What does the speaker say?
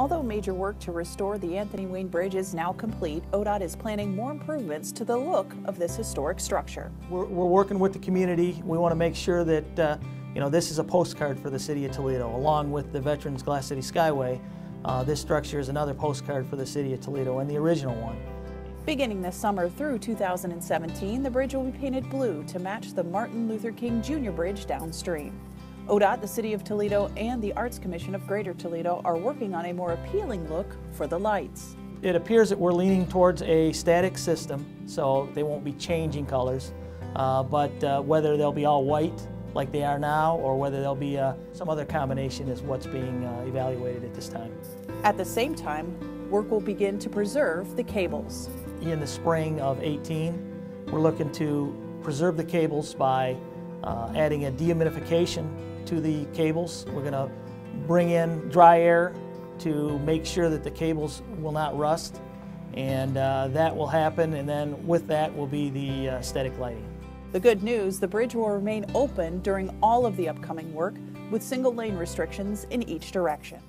Although major work to restore the Anthony Wayne Bridge is now complete, ODOT is planning more improvements to the look of this historic structure. We're, we're working with the community. We want to make sure that, uh, you know, this is a postcard for the city of Toledo, along with the Veterans Glass City Skyway. Uh, this structure is another postcard for the city of Toledo and the original one. Beginning this summer through 2017, the bridge will be painted blue to match the Martin Luther King Jr. Bridge downstream. ODOT, the City of Toledo, and the Arts Commission of Greater Toledo are working on a more appealing look for the lights. It appears that we're leaning towards a static system, so they won't be changing colors. Uh, but uh, whether they'll be all white like they are now, or whether they'll be uh, some other combination is what's being uh, evaluated at this time. At the same time, work will begin to preserve the cables. In the spring of 18, we're looking to preserve the cables by uh, adding a dehumidification to the cables. We're going to bring in dry air to make sure that the cables will not rust and uh, that will happen and then with that will be the uh, static lighting. The good news, the bridge will remain open during all of the upcoming work with single lane restrictions in each direction.